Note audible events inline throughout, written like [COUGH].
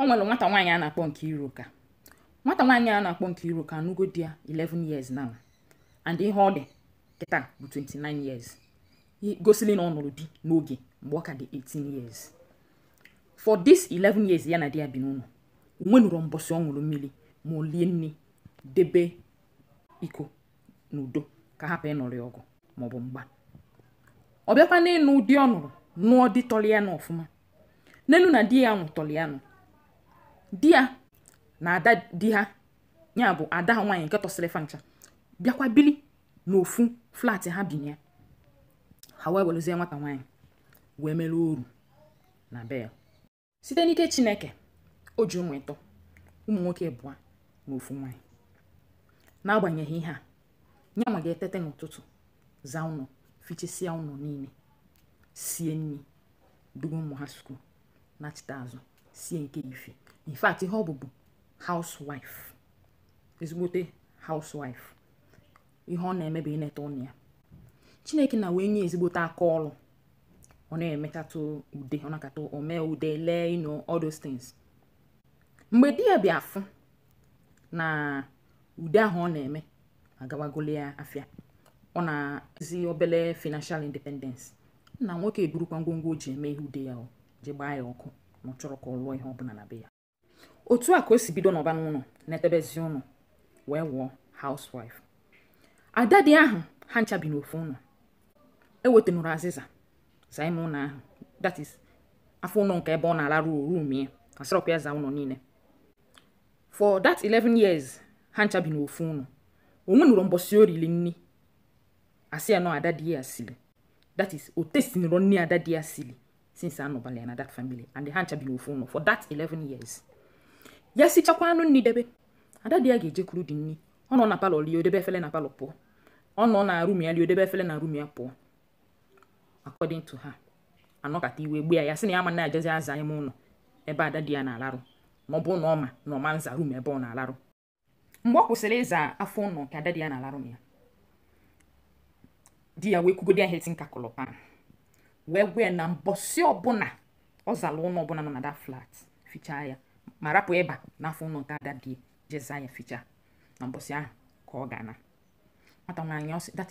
o nwere nwata nwaanyị a na-akpọ Nkiruka nwata nwaanyị a na-akpọ Nkiruka anụgo di ya 11 years now. And ihe ọ dị kịta bụ 29 years. Gosili na ọ nụrụ di n'oge mgbe ọ ka dị 18 years. For this 11 years ya na di ya bi n'ụlọ onwenụrụ mbọsị ọ ṅụrụ mmiri ma o lie nri debe iko n'udo ka hapụ ịnụrụ ya ọgụ maọbụ mgba. Ọ bịakwa n'ịnụ di ọ nụrụ nụọ di tọrọ ya nụ ọfụma n'elu na di ya nwụtọrọ ya nụ di ya na ada di ha. Ya bụ ada ha nwaanyị nke tọsịrị fancha bịakwa bili n'ofu flat ha bi ya ha wee weluzie nwata nwaanyị wee mere oru na be site n'ike chineke o ji ụmụ ịtọ ụmụ nwoke abụọ na ofu nwaanyị. N'agbanyeghị ihe a ya ma ga-etete n'ụtụtụ zaa ụlọ fichesia ụlọ niile sie nri duga ụmụ ha skuul nachite azụ. Sie nke ife. In ihe ọ bụbu housewife. Ezigbote housewife. Ihe ọ na-eme bụ ụlọ ya. Chineke na wee nye ezigbote aka ọrụ ọ na-emechatụ ude ọ nakata omee ude lee ino all mgbe di ya bịa afụ na ude ahụ ọ na-eme agawagolo ya afịa. Ọ na-ezi obele financial independence. Nna nwoke eburukwa ngwongwo o ji eme ihe ude ya ji gbaa ya ọkụ. Na ọ chọrọ ka ọ lụọ ihe ọbụla na be ya otu a ka o si bido n'ọba n'ụlọ na-etebezi ụlọ wee wụọ housewife ada dị ahụ ha ncha bi n'ofu ụlọ ewetanụrụ azịza zaa ime ụlọ ahụ that afọ ụlọ nke ebe ọ na-alarụ rum ya asịrọkwa ya zaa ụlọ niile for that 11 years ha ncha bi n'ofu ụlọ onwe nụrụ mbọsị oriri nri asị ya nọ ada di ya siri that is nri ada di ya siri since anọbala ya na that family and ha ncha bi n'ofu ụlọ for that 11 years. Ya sichakwa anụ nri debe. Ada di ya ga-ejekwuru di nri ọ nọ na palọ lie odebe efere na palọ pụọ ọ nọ na rum ya odebe efere na rum ya pụọ according to her. Anọkata iwe gbe ya ya sị na ya ma na-ejezi aza ime ụlọ ebe ada di ya na-alarụ ma ọ bụ na ọ ma na ọma nza rum ebe na-alarụ mgbe ọ kwụsịrị ịza afọ ụlọ nke ada di ya na-alarụ na ya. Di ya wee kwugodi ya heti nka kọlọpan wee ya na mbọsị ọbụla ọ zara ụlọ ọbụla nọ na that flat fichaa ya ma rapụ ịba n'afọ ụlọ nke ada ya jeza ya fichaa na mbọsị ahụ ka ọ ga-ana. Nwata nwaanyị ọ sị that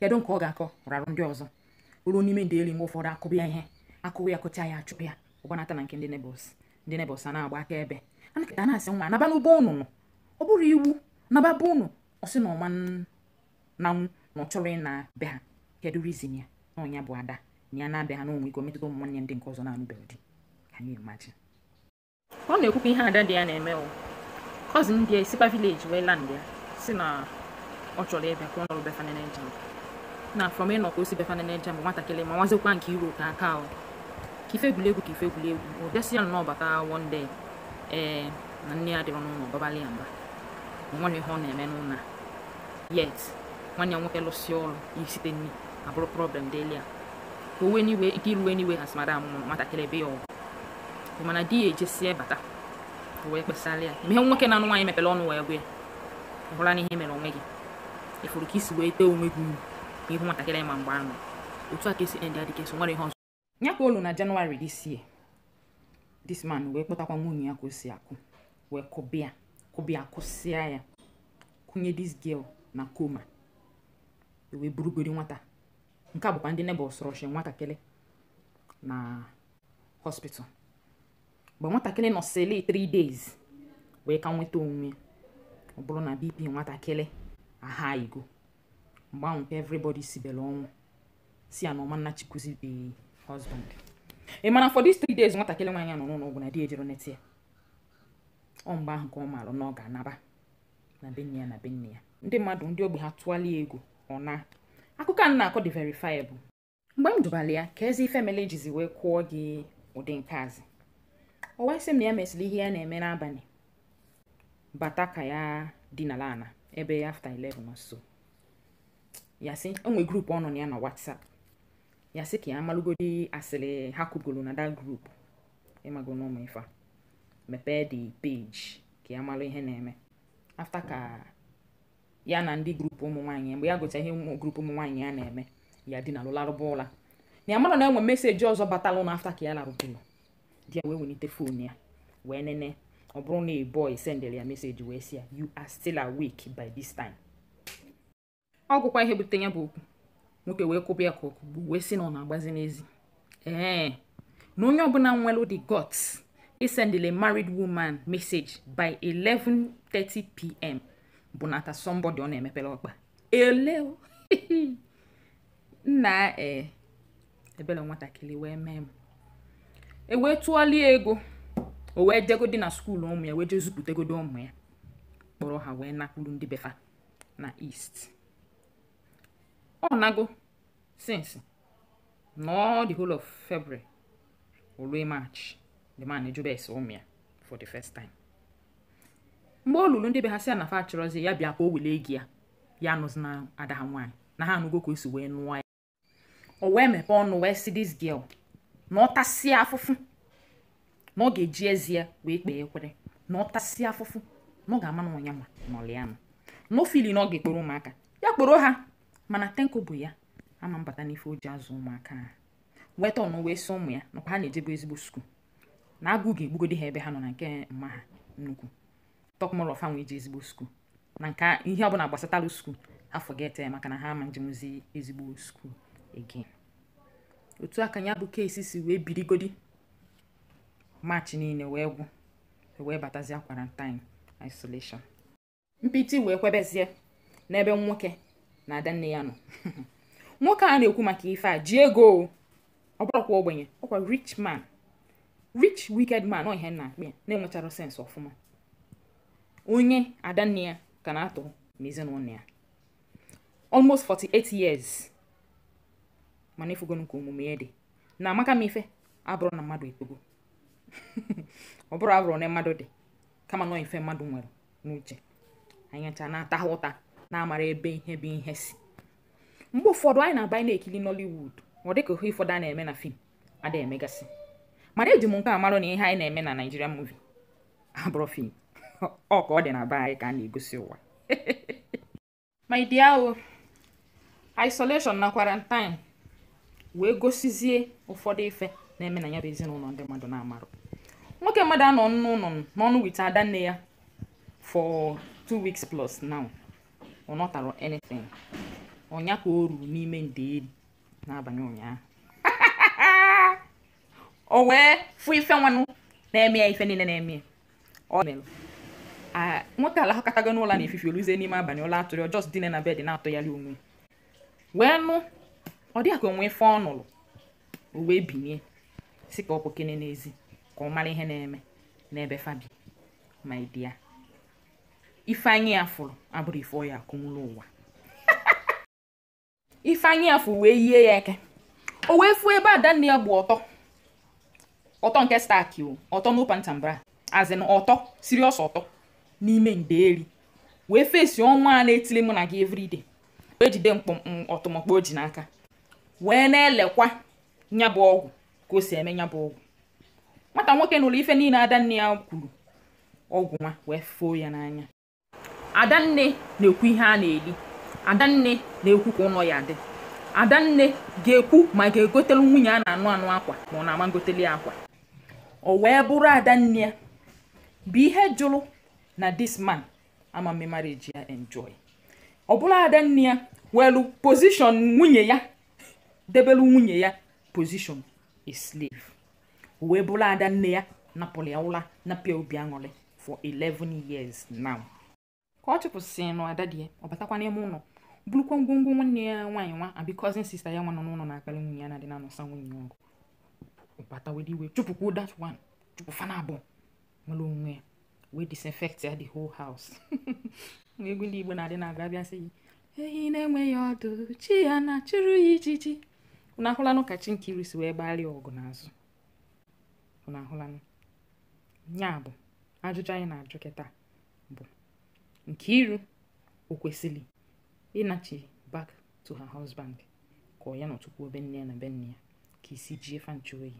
kedu nke ọ ga-akọ rarụ ndị ọzọ. Ruo n'ime ndị eri mgbe ụfọdụ akụba ya ihe akụwa ya kụcha ya achụpụ ya ọgbanata na nke ndị nebọs ndị nebọs a na-agba aka ebe. Anakịta na-asị nwa naba n'ụgbọ ụnụnụ ọ bụrụ iwu naba bụ ụnụ. Ọ na ọma nanwụ na ọ chọrọ ịna be ha. Kedu rizin ya? Na ọnya bụ ada. Ya na-abịa ha n'onwe ike metụta ụmụ nwanne ndị nke ọzọ na-anụbeghị di anyị imagine. Ọ na-ekwukwa ihe ada dị ya na-eme kọzin dị ya esikwa vileji wee land ya si na ọ chọrọ ịbịa ka ọ nọrọ befanene jam na from ịnọ ka o si befanene jam nwatakịrị ma nwazikwa nke iro ka aka o. Ka ife egwuregwu ka ife egwuregwu. O bịasị ya nnọọ bata day ee na nne ya dịrọ n'ụlọ gbabali ya mba. O nwere ihe ọ na-eme n'ụlọ yet nwanne ya nwoke lụsịa ọrụ isite nri abụrụ problem dịli ya ka o wee n'iwe ike iruwe n'iwe ha sịmara amụmụ nwatakịrị ebe ya ọgụ mana di ya ejesie bata wee kpesara ya ihe nwoke na anụ nwaanyị mepere ọnụ wee gwa ya hụla n'ihe mere onwe gị ịfụrụ ka isi wee tee onwe gị uru n'ihu nwatakịrị ma mgbe ahụ otu a ka esi end adịka eso nwere ihe ọzọ ya ka olu na jenụwarị this year. This man wee kpọtakwa nwunye ya ka o si akụ wee kụbịa kụbịa kụsịa ya kụnye this girl na koma wee burugori nwata nke a bụkwa ndị nebọs rọshi nwatakịrị na hospital. Mgbe nwatakịrị nọsịrị 3 days wee ka nweta onwe. Ọ bụrụ na bp nwatakịrị aha igo. Mgbe ahụ ka everybody sibere ọnwụ. Si ya na ọma nnachikwuzi the husband. Ị mana for these 3 days nwatakịrị nwaanyị a nọ n'ụlọ ọgwụ na di ejero neti ya. Ọ mgbe ahụ ka ọ maara na ọ ga-anaba. Na be nne ya na be nne ya. Ndị mmadụ ndị ogbe ha tụọla ego ọ na akụkọ a na-akọ dị verifiable. Mgbe m dụbara ya ka ezi ife mere ejizi wee kwụọ gị ụdị nke azị o wee m na ya mesịrị ihe ya na-eme n'abalị. Bata ka ya dinala ana ebe after 11 or so. Ya sị o nwee grupu ọ nọ na ya na whatsapp. Ya sị ka ya malụgodi asịrị ha kwugoro na that group. Ịmago n'ụmụ ife mepee the page ka ya malụ ihe na-eme. After ka ya na ndị grupu ụmụ nwaanyị mgbe ya gụcha ihe grupu ụmụ nwaanyị ya na-eme ya dị na lụlarụba ụla na ya mara na enwe meseji ọzọ batalụ na afta ka ya larụbụlụ di ya wee welite fon ya wee nene ọ bụrụ na a boy sendere ya meseji wee sị ya you are still awake by this time ọ gụkwa ihe butere ya bụ okwu. Nwoke wee kwụba ya ka okwu wee sị na ọ na-agbazi n'ezi. Ee na onye ọbụla nwere the guts isendile married woman message by 11:30 pm bụ nata somebody ọ na-emepere ọkpa. Ele o. nna ee nwatakịrị wee mee m. E wee tụọlie ego. O wee jegodi na skuulu ụmụ ya wee jee zupụtegodo ụmụ ya. Kpọrọ ha wee nakwuru ndị befa na east. Ọ nago since no the whole of february olue march the man ejube ese ụmụ ya for the first time. Mgbe ọ lụrụ ndị be ha si ya na fa chọrọzi ya bịa ka o wele gị ya. Ya anụzi na ada ha nwaanyị na ha anụgo ka o si wee nụọ ya. O wee mepee ọnụ wee si this girl na ọ tasịa afụfụ na ọ ga-eji ezi ya wee kpee ekwere. Na ọ tasịa afụfụ na ọ ga-ama na ọnya ma nọlịa nụ na ofili na ọ ga-ekporo ụmụaka. Ya kporo ha mana tenko bụ ya ama mbata n'ife o ji azụ ụmụaka ha weta ọnụ wee sị ụmụ ya nakwa ha na-ejebe ezigbo skuul na agụ ga-egbugodi ha ebe ha nọ na nke mma ha nnukwu. Tọkmọlọfa nwee ji ezigbo skuul na nke ihe ọbụla gbasatalụ skuul ha forget ya maka na ha ama njemzi ezigbo skuul again. Otu aka ya bụ keesi si wee birigodi. Maachị niile wee gwụ wee batazie quarantine isolation. Mpịtị wee kwebezie n'ebe nwoke na ada nne ya nọ. [LAUGHS] Nwoke a na-ekwu maka ife a ji ego ọ ogbenye ọkwa rich man rich wicked man ọ ihe na-akpị ya na-enwechara sens ọfụma. Onye ada nne ya ka na-atụ n'ezinụlọ ya. Almost 48 years. Mana ịfụgo nke omume ya dị. Na amaka m ife abụrụ na mmadụ etogo [LAUGHS] ọ bụrụ abụrụ na mmadụ dị kama nọ ife mmadụ nwere n'uche. Anyacha na-ata ụta na-amara ebe ihe bụ ihe si. Mgbe ụfọdụ anyị na-aba anyị na-ekiri nollywood. Ọ dịka ihe ụfọdụ a na-eme na fim ada emegasị. Mana eji m nke a marụ na ihe anyị na-eme na Nigerian movie. Abụrụ fim ọ ka ọ dị na be anyị ka a na-egosi ụwa. [LAUGHS] My isolation na quarantine wee gosizie ụfọdụ ife na-eme na ya bụ ezinụlọ ndị mmadụ na-amarụ. Nwoke mmadụ anọ n'ụlọ n'ọnụ wit ada ya for two weeks plus now ọ nọtara anything. Ọnya ka o ruru n'ime ndeeri n'abalị ụnyaahụ. [LAUGHS] O wee fụ ife nwanụ na-eme ya ife niile na-eme ya. Ọ nwoke ala hụkatago n'ụlọ na-efifi oluzie n'ime abalị ụlọ atụrụ ọ just dine na bed na-atụgharị onwe wee nụ ọ dịghị ka onwe ife ọ nụrụ o binye si ka ọ kpokene n'ezi ka ọ mara ihe na-eme n'ebe fabi ma ịdị ya ife anyị ya fụrụ abụrụ ife ọ ya akụnwụrụ ụwa. [LAUGHS] Ife anyị ya fụrụ wee yie ya eke. O wee fụọ ebe ada nne ya gbu ọtọ. Ọtọ nke staki o ọtọ n'ụpa ntambara azin ọtọ siriọs ọtọ. N'ime ndeeri wee fesi ọnwa a na-etili mụ na gị everyday wee jide mkpọmkpọ ọtụmọkpọ o ji n'aka. Wee na-elekwa nya bụ ọgwụ ka o si eme nya bụ ọgwụ. Nwata nwoke nụrụ ife niile adanne ya kwuru. Ọgwụ nwa wee foo ya n'anya. Adanne na-ekwu ihe a na-eli adanne na-ekwu ka ụlọ ya dị. Adanne ga-ekwu ma ga-egotelu nwunye a na-anụ anụ akwa ma ọ na-ama ngoteli ya akwa. O wee bụrụ adanne ya. Bụ ihe jụrụ na this man ama mme marriage ya enjoy. Ọ bụrụ adanne ya welu position nwunye ya debelu nwunye ya position a slave. Wee bụrụ adanne ya napụrụ ya ụla napịa obi aṅụrị for 11 years now. Ka ọ chụpụsịrị nụ ada di ya ọ batakwa n'ime ụlọ burukwa ngwongwo nwanne ya nwaanyị nwa abi cousin sister ya nwa n'ụlọ na-akpali nwunye ya na-adị na-anọsa nwunye ya ọgụ ụbata wede iwe chụpụkwa that one chụpụfa na abụọ nwere onwe ya. Wee disinfect ya the whole house. [LAUGHS] Egwu ndị igbo na-adị na-aga bịa sị ehi na-enweghị ọdụ chi ya na-achụrụ ya ijiji. Unu ahụlanụ ka chi nkiri si wee gbalịa ọgụ n'azụ. Unu ahụlanụ nya bụ ajụjụ anyị na-ajụ kịta bụ Nkiru o kwesịrị ịnachi back to her husband ka ọ ya nọtụkwuo be nne ya na be nne ya ka isi jie fa nche oyi?